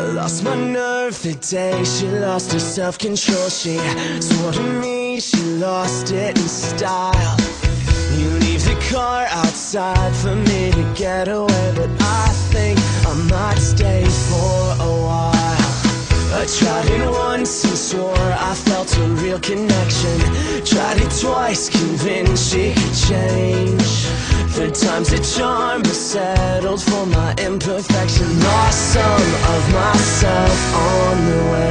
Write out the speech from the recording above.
lost my nerve the day she lost her self-control. She swore to me she lost it in style. You leave the car outside for me to get away But I think I might stay for a while. I tried it once and swore I felt a real connection. Tried it twice, convinced she could change. Third time's a charm, but settled for my imperfection. Lost some of myself on the way